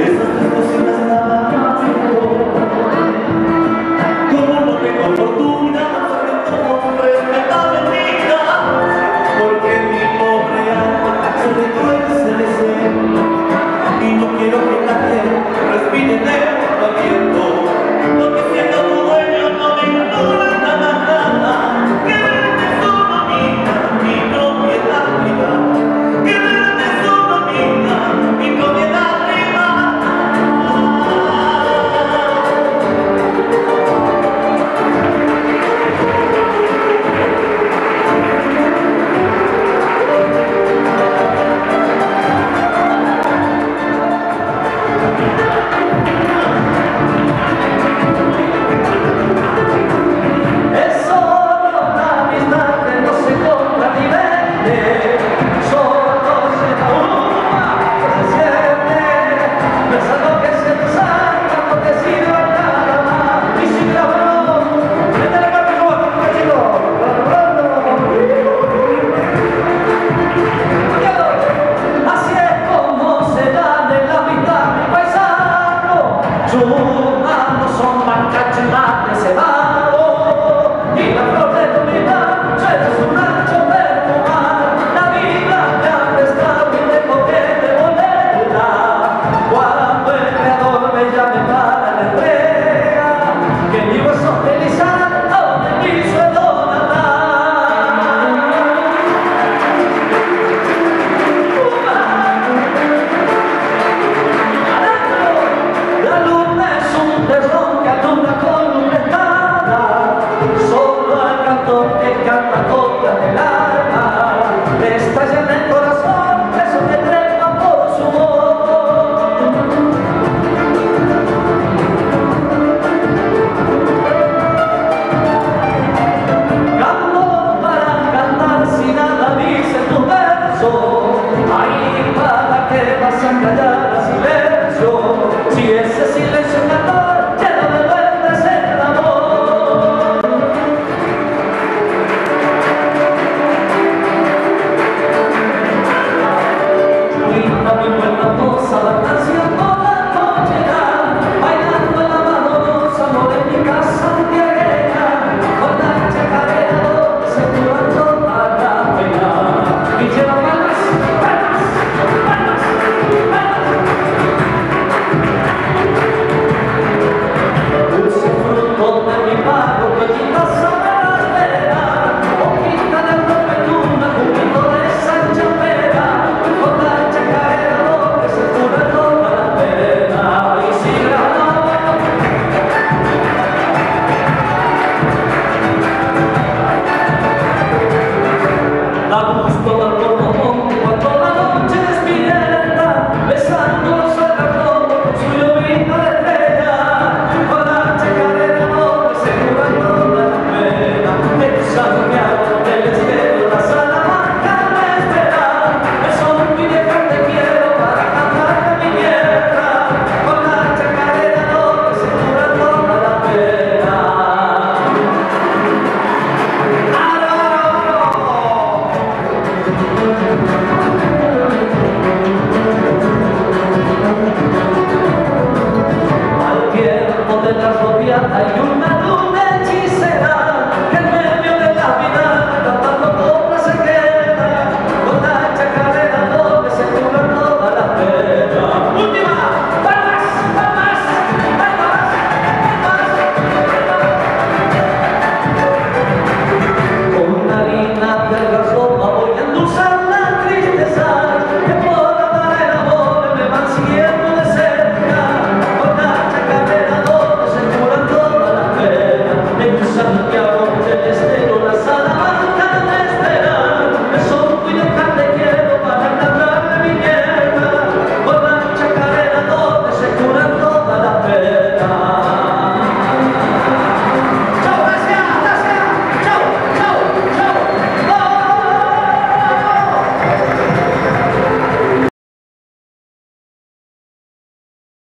This is